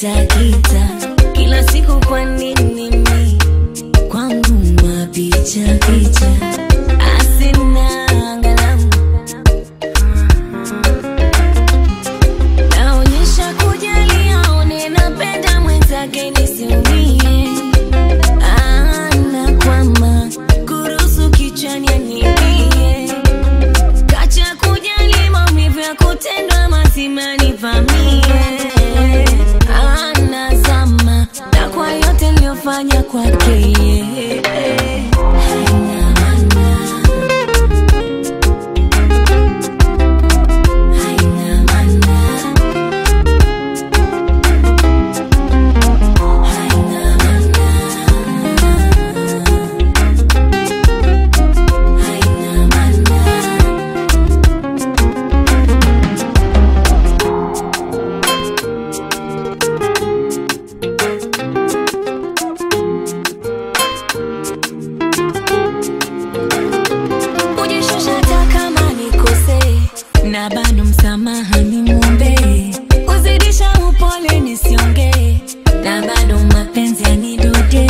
kitakita kila siku, kwa nini kwangu mapicha picha asina angalau. Naonyesha kujali aone napenda mwenzake nisiumie. yeah, yeah. bado mapenzi yanidudie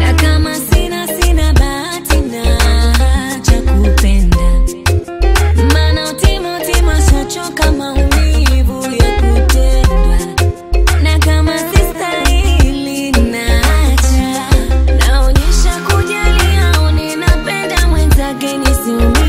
na kama sina sina bahati na cha kupenda, maana utimotima shachoka maumivu ya kutendwa, na kama sistahili naacha, naonyesha kujali au ninapenda mwenzake nisiumie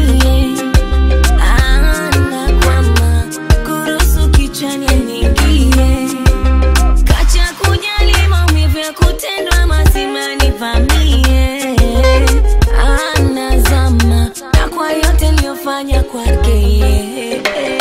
yeah.